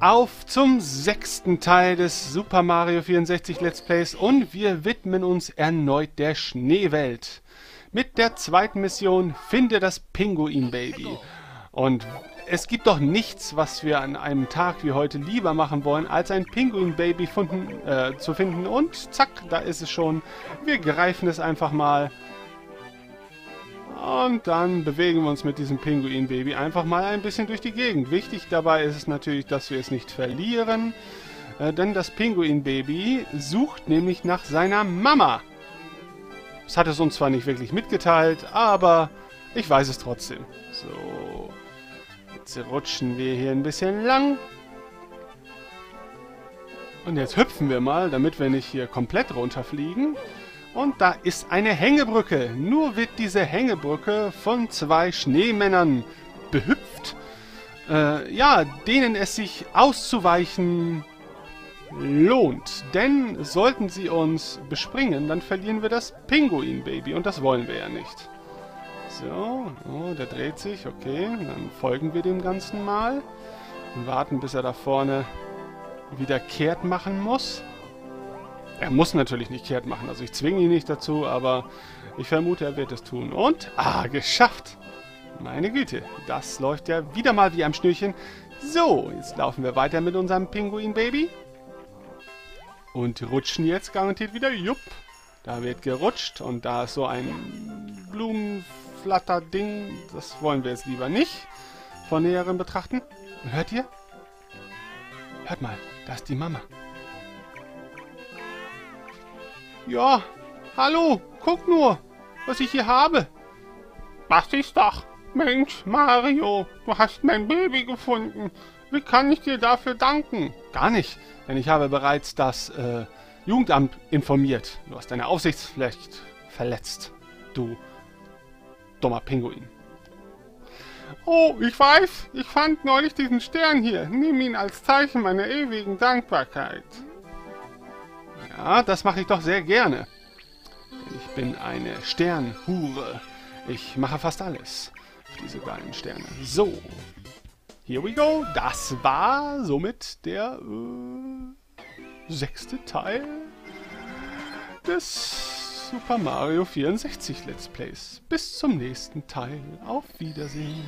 auf zum sechsten Teil des Super Mario 64 Let's Plays und wir widmen uns erneut der Schneewelt. Mit der zweiten Mission Finde das Pinguin-Baby. Und es gibt doch nichts, was wir an einem Tag wie heute lieber machen wollen, als ein Pinguin-Baby äh, zu finden. Und zack, da ist es schon. Wir greifen es einfach mal. Und dann bewegen wir uns mit diesem Pinguin-Baby einfach mal ein bisschen durch die Gegend. Wichtig dabei ist es natürlich, dass wir es nicht verlieren. Äh, denn das Pinguin-Baby sucht nämlich nach seiner Mama. Das hat es uns zwar nicht wirklich mitgeteilt, aber ich weiß es trotzdem. So, jetzt rutschen wir hier ein bisschen lang. Und jetzt hüpfen wir mal, damit wir nicht hier komplett runterfliegen. Und da ist eine Hängebrücke. Nur wird diese Hängebrücke von zwei Schneemännern behüpft. Äh, ja, denen es sich auszuweichen lohnt. Denn sollten sie uns bespringen, dann verlieren wir das Pinguin-Baby. Und das wollen wir ja nicht. So, oh, der dreht sich. Okay, dann folgen wir dem Ganzen mal. Und warten, bis er da vorne wieder kehrt machen muss. Er muss natürlich nicht kehrt machen, also ich zwinge ihn nicht dazu, aber ich vermute, er wird es tun. Und, ah, geschafft! Meine Güte, das läuft ja wieder mal wie am Schnürchen. So, jetzt laufen wir weiter mit unserem Pinguin-Baby. Und rutschen jetzt garantiert wieder. Jupp, da wird gerutscht und da ist so ein Blumenflatter-Ding. Das wollen wir jetzt lieber nicht von näheren betrachten. hört ihr? Hört mal, da ist die Mama. Ja, hallo, guck nur, was ich hier habe. Was ist doch? Mensch, Mario, du hast mein Baby gefunden. Wie kann ich dir dafür danken? Gar nicht, denn ich habe bereits das äh, Jugendamt informiert. Du hast deine Aufsichtspflicht verletzt, du dummer Pinguin. Oh, ich weiß, ich fand neulich diesen Stern hier. Nimm ihn als Zeichen meiner ewigen Dankbarkeit. Ja, das mache ich doch sehr gerne. Ich bin eine Sternhure. Ich mache fast alles für diese geilen Sterne. So. Here we go. Das war somit der äh, sechste Teil des Super Mario 64 Let's Plays. Bis zum nächsten Teil. Auf Wiedersehen.